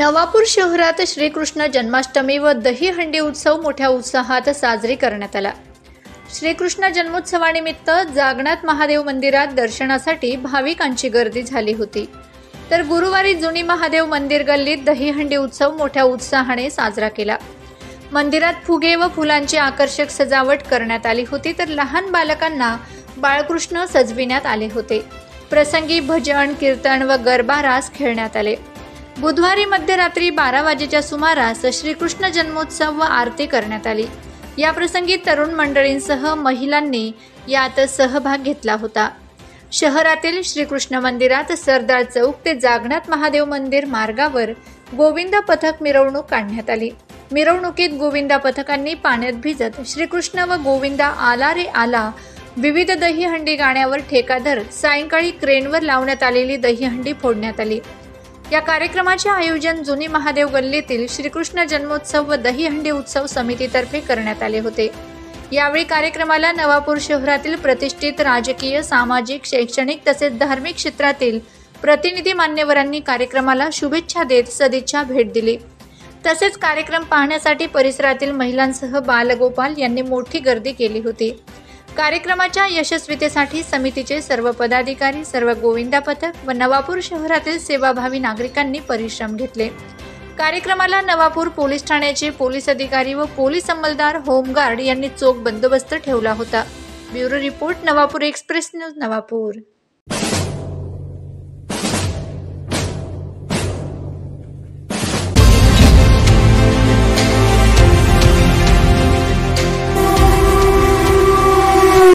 नवापूर शहरात श्रीकृष्ण जन्माष्टमी व दहीहंडी उत्सव मोठ्या उत्साहात साजरी करण्यात आला. श्रीकृष्ण जन्मोत्सवानिमित्त जागनाथ महादेव मंदिरात दर्शनासाठी भाविकांची गर्दी झाली होती. तर गुरुवारी जुनी महादेव मंदिर गल्लीत दहीहंडी उत्सव मोठ्या उत्साहाने साजरा केला. मंदिरात फुगे व फुलांची आकर्षक सजावट करण्यात आली होती तर लहान बालकांना बाळकृष्ण सजविण्यात आले होते. प्रसंगी भजन कीर्तन व गरबा रास खेळण्यात आले. बुधवारी मध्यरात्री बारा वाजेच्या सुमारास श्रीकृष्ण जन्मोत्सव व आरती करण्यात आली. या प्रसंगी तरुण मंडळींसह महिलांनी यात सहभाग घेतला होता. शहरातील श्रीकृष्ण मंदिरात सरदार चौक ते जागनाथ महादेव मंदिर मार्गावर गोविंद पथक मिरवणूक काढण्यात आली. मिरवणुकीत गोविंदा पथकांनी पाण्यात भिजत श्रीकृष्ण व गोविंदा आला रे आला विविध दहीहंडी गाण्यावर ठेका धरत सायंकाळी क्रेनवर लावण्यात आलेली दहीहंडी फोडण्यात आली. या कार्यक्रमाचे आयोजन जुनी महादेव गल्लीतील श्रीकृष्ण जन्मोत्सव व दहीहंडी उत्सव समितीतर्फे करण्यात आले होते. यावेळी कार्यक्रमाला नवापूर शहरातील प्रतिष्ठित राजकीय सामाजिक शैक्षणिक तसेच धार्मिक क्षेत्रातील प्रतिनिधी मान्यवरांनी कार्यक्रमाला शुभेच्छा देत सदिच्छा भेट दिली. तसेच कार्यक्रम पाहण्यासाठी परिसरातील महिलांसह बालगोपाल यांनी मोठी गर्दी केली होती. कार्यक्रमाच्या यशस्वीतेसाठी समितीचे सर्व पदाधिकारी सर्व गोविंदा पथक व नवापूर शहरातील सेवाभावी नागरिकांनी परिश्रम घेतले. कार्यक्रमाला नवापूर पोलीस ठाण्याचे पोलीस अधिकारी व पोलीस अंमलदार होमगार्ड यांनी चोख बंदोबस्त ठेवला होता. Bureau report Navapur express news Navapur.